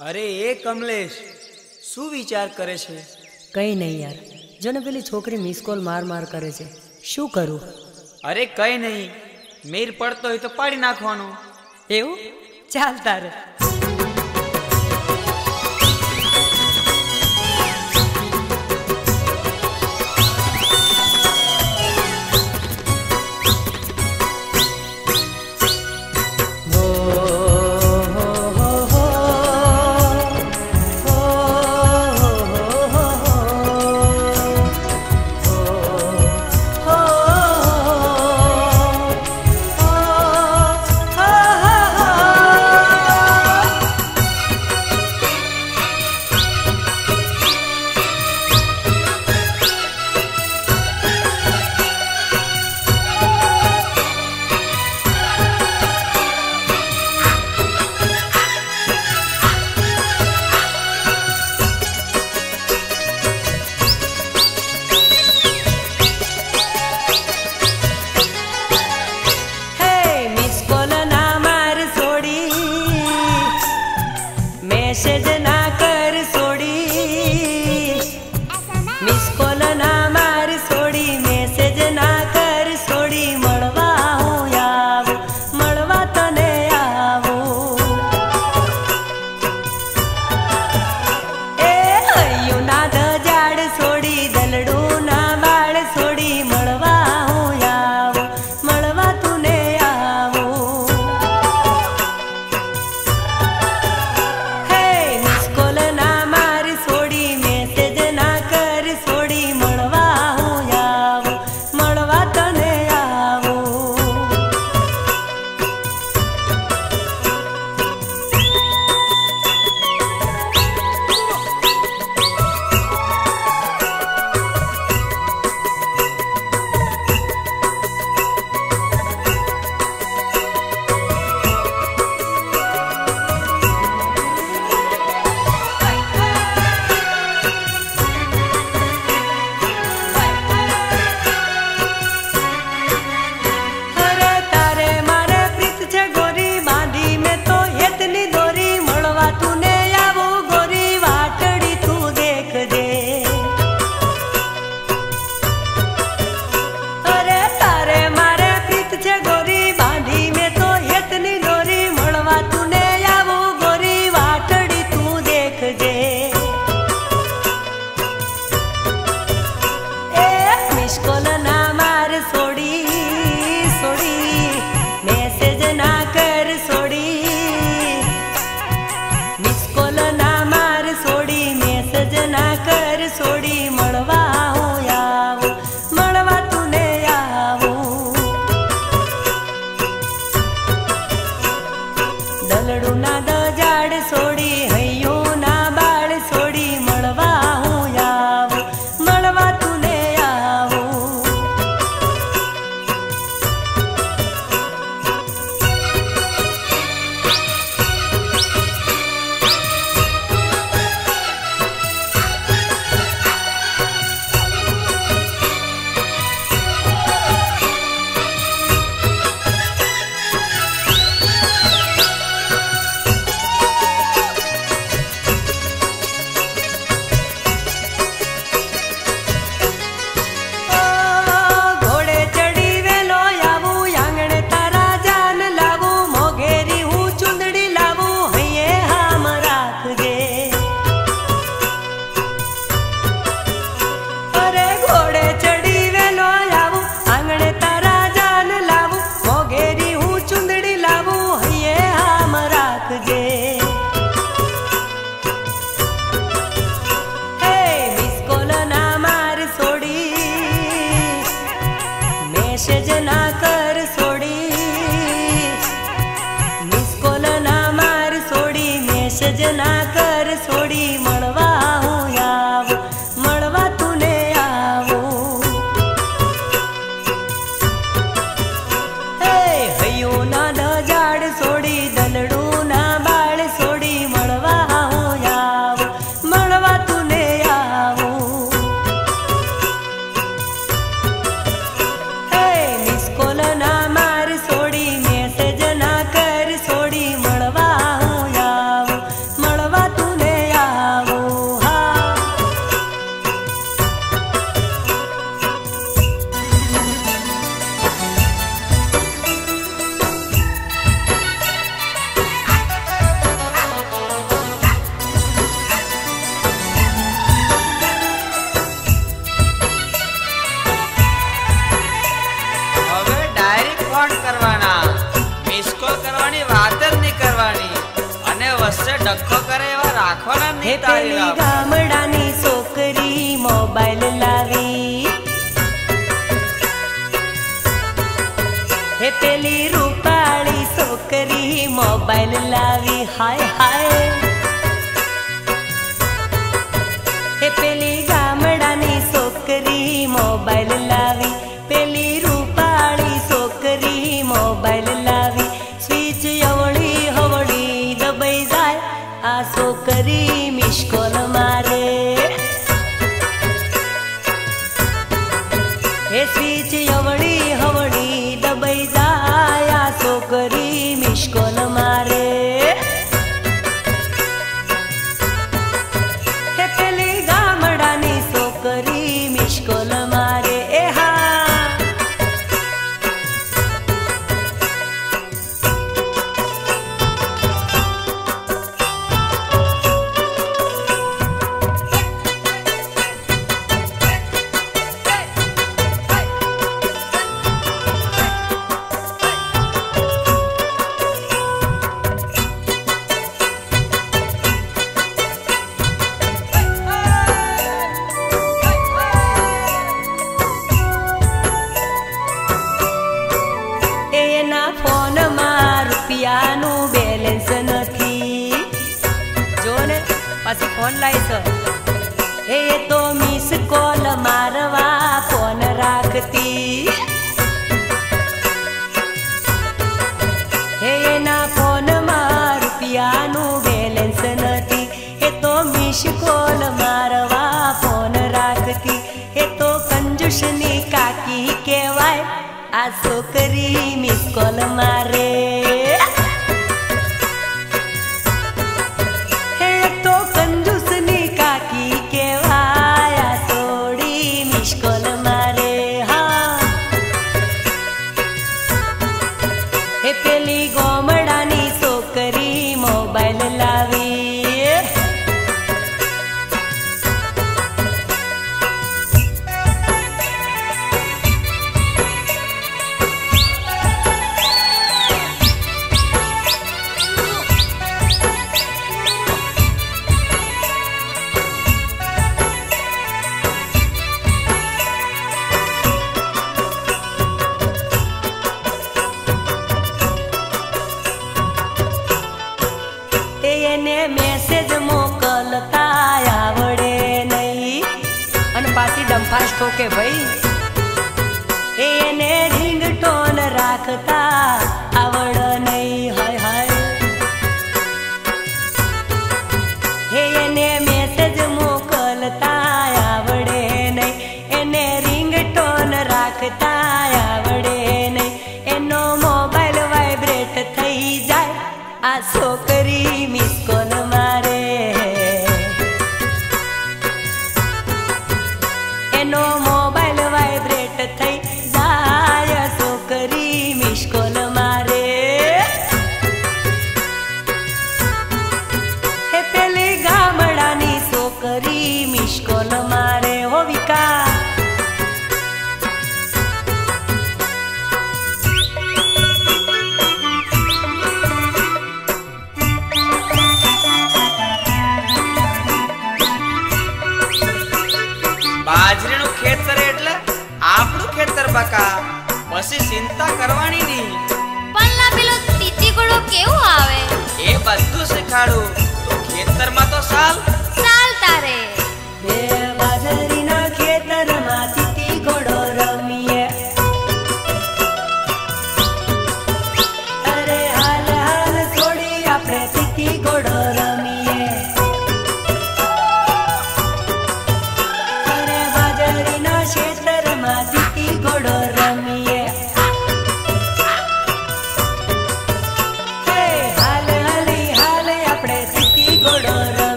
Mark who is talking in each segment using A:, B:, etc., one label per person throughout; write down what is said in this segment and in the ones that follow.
A: અરે એ કમલેશ શું વિચાર કરે છે?
B: કંઈ નહીં યાર. જોને પેલી છોકરી મિસ કોલ માર માર કરે છે. શું કરું?
A: અરે કંઈ નહીં. મેર પડતો હોય તો પાડી નાખવાનું.
B: એવું?
A: ચાલતા
B: રે છોકરી મોબાઈલ લાવી હાય હાય.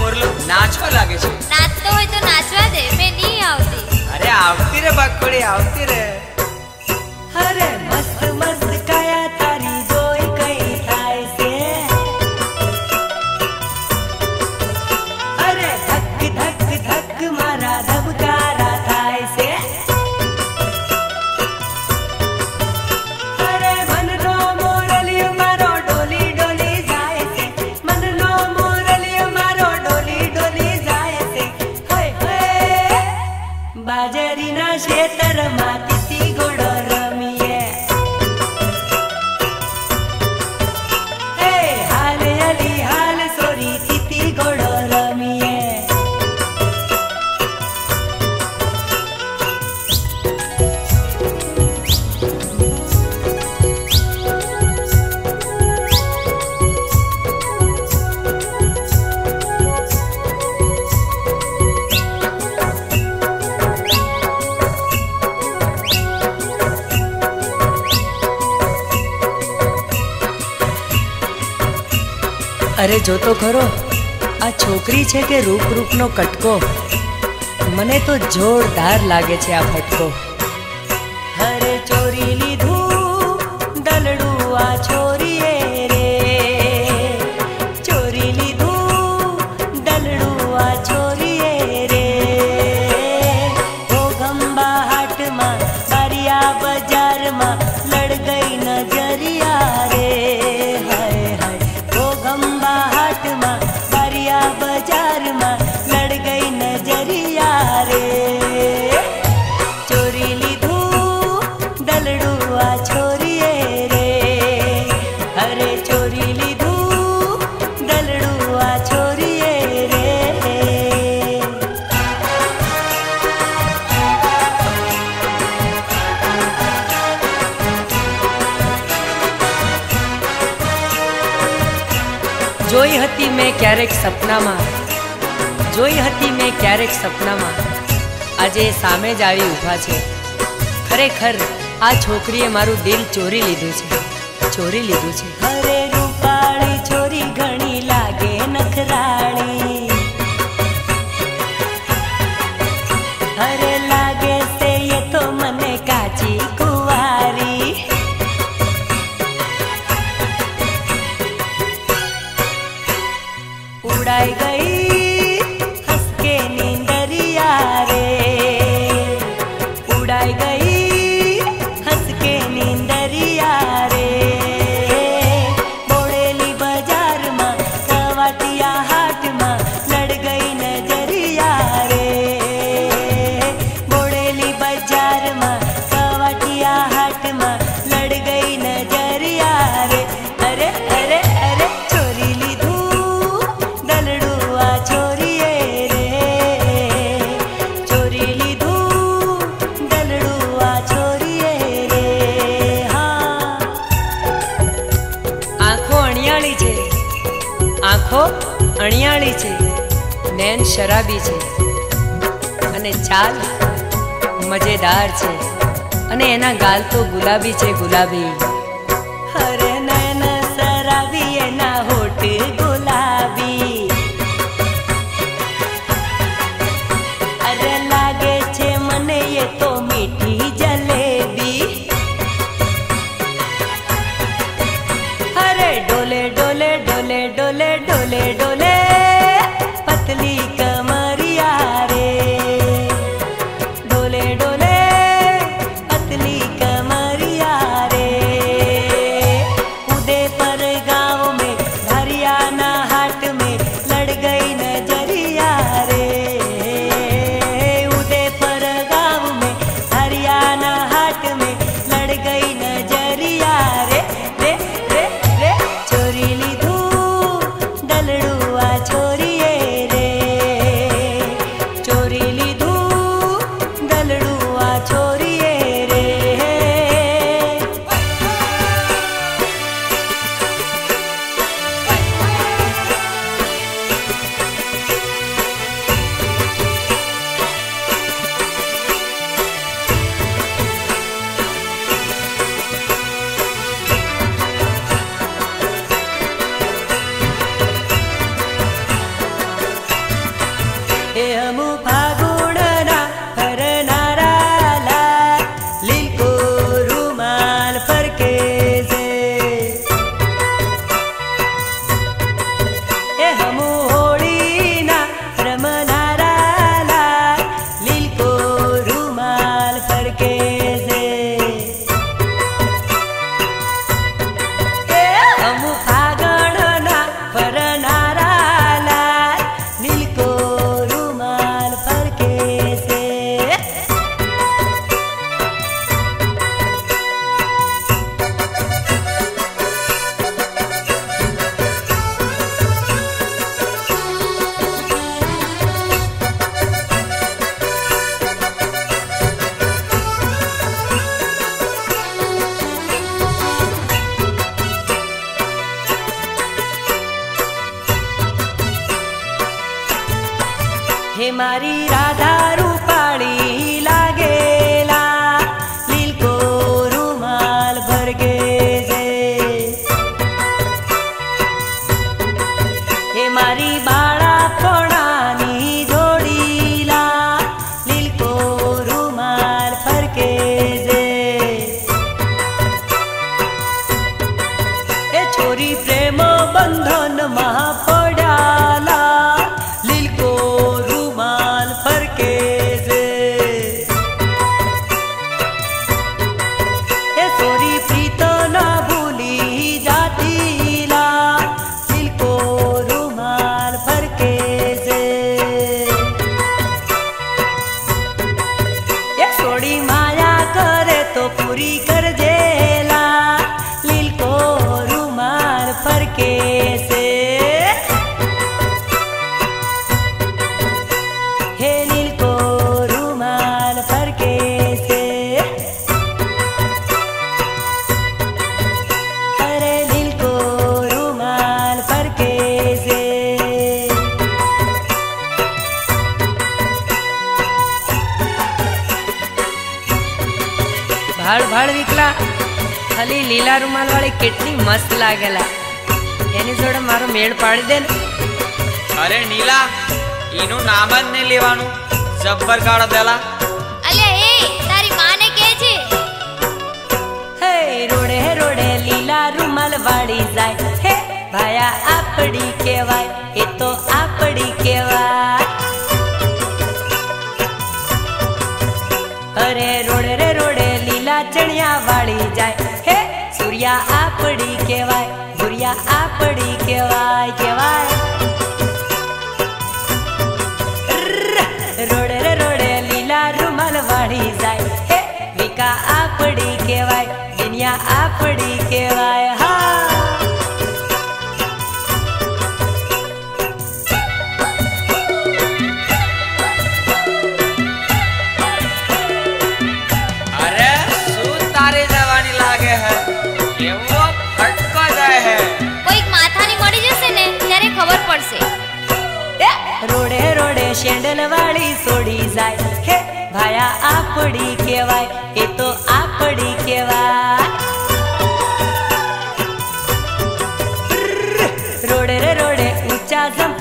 A: મોરલો નાચવા લાગે છે.
C: નાચતો હોય તો નાચવા દે મેં નહીં આવતી.
A: અરે આવતી રે બાકોડી આવતી રે.
B: અરે જોતો ખરો, આ છોકરી છે કે રૂપ રૂપનો કટકો? મને તો જોરદાર લાગે છે આ ફટકો અરે ચોરી લીધું આ છોરીએ જોઈ હતી મેં ક્યારેક સપનામાં, જોઈ હતી મેં ક્યારેક સપનામાં. આજે સામે જ આવી ઊભા છે. ખરેખર આ છોકરીએ મારું દિલ ચોરી લીધું છે. ચોરી લીધું છે. શરાબી છે. અને ચાલ મજેદાર છે. અને એના ગાલ તો ગુલાબી છે ગુલાબી. એનું
A: નામ જ નહીં લેવાનું. જબ્બર કાળો દલા
C: તારી માને
B: હે રોડે રોડે લીલા રૂમાલ વાળી જાય. હે ભાયા આપડી કહેવાય. એ તો આપડી કહેવાય. અરે રોડે રે રોડે લીલા ચણિયા વાળી જાય. હે સૂર્યા આપડી કહેવાય. સૂર્યા આપડી કહેવાય કેવાય કહેવાય હા.
A: અરે શું તારે જવાની લાગે હે? કેવો ફટકો જાય હે?
C: કોઈક માથાની મળી જશે ને ત્યારે ખબર પડશે.
B: રોડે રોડે શેંડલ વાળી સોડી જાય. ભાયા આપડી કેવાય એ તો આપડી કહેવાય. I'll jump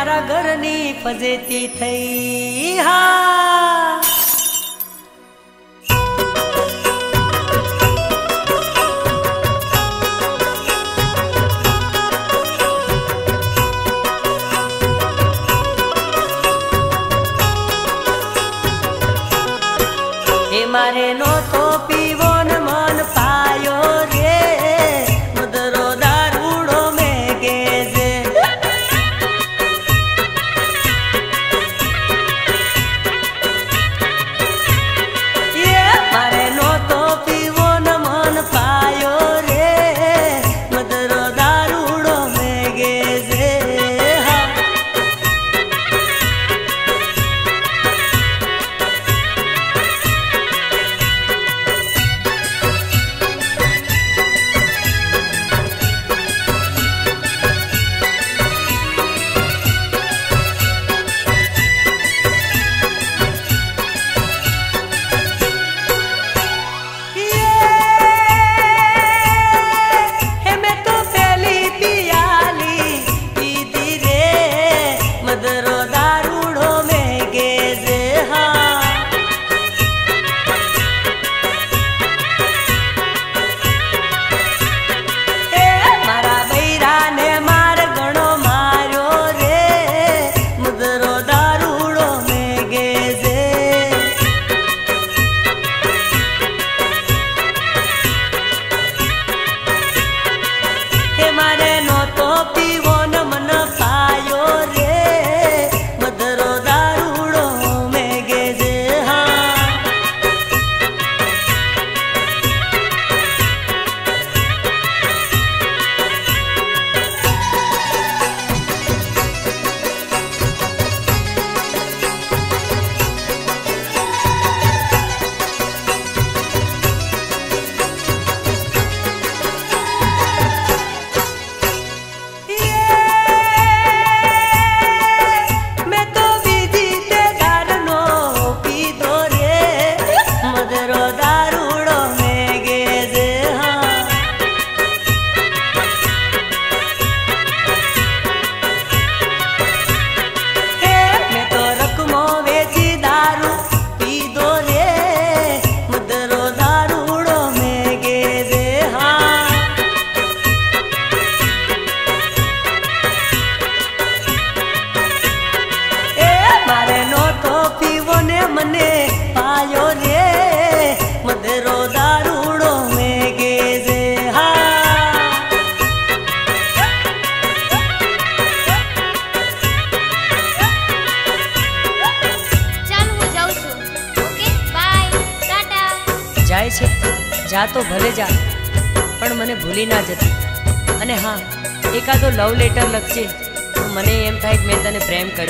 B: મારા ઘરની ફજેતી થઈ. હા.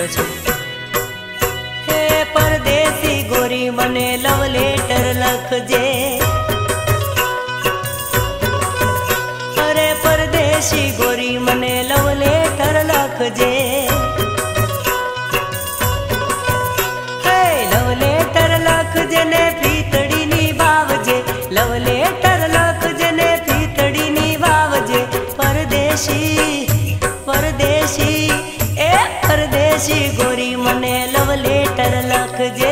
B: કર્યો છે. હે પરદેશી ગોરી મને લવ લેટર લખજે. અરે પરદેશી ગોરી મને લવ પરદેશી ગોરી મને લવ લેટર લખજે.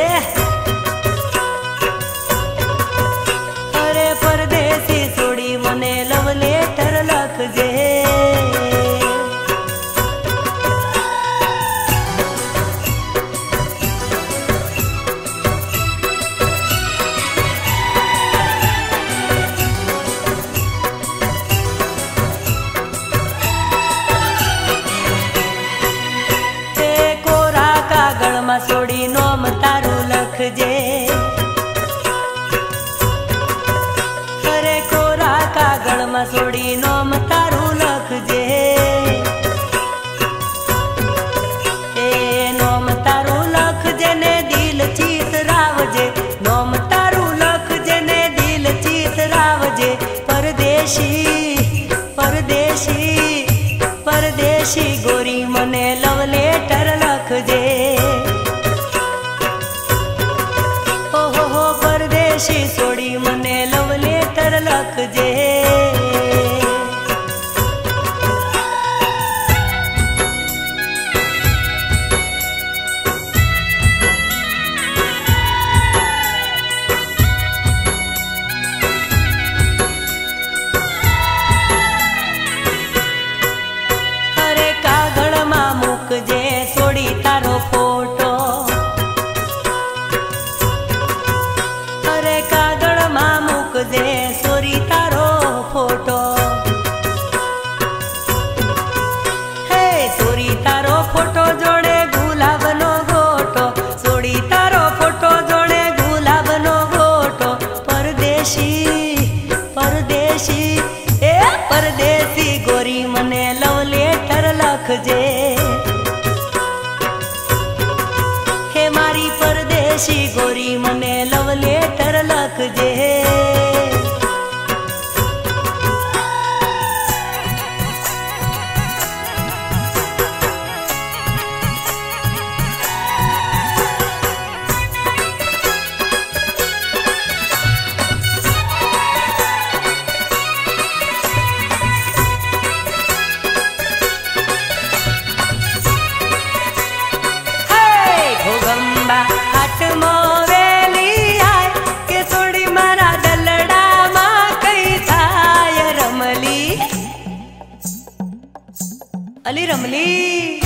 B: છોડી નોમ તારું લખજે. અરે કોરા કાગળમાં છોડી નોમ તારું લખજે. એ નોમ તારું લખજે ને દિલ ચિતરાવજે નોમ તારું લખજે ને દિલ ચિતરાવજે પરદેશી પરદેશી પરદેશી ગોરી મને પરદેશી ગોરી મને લવ લેટર લખજે. હે મારી પરદેશી ગોરી મને લવ લેટર લખજે. અલી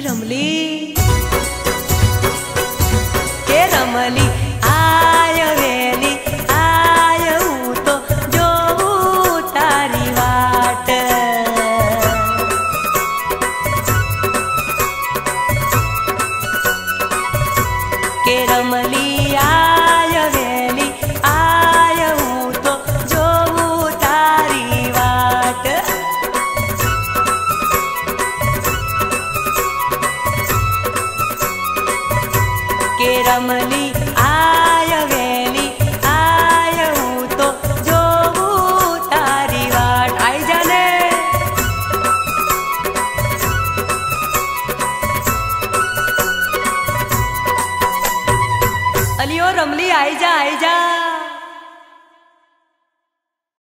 B: રમલી કે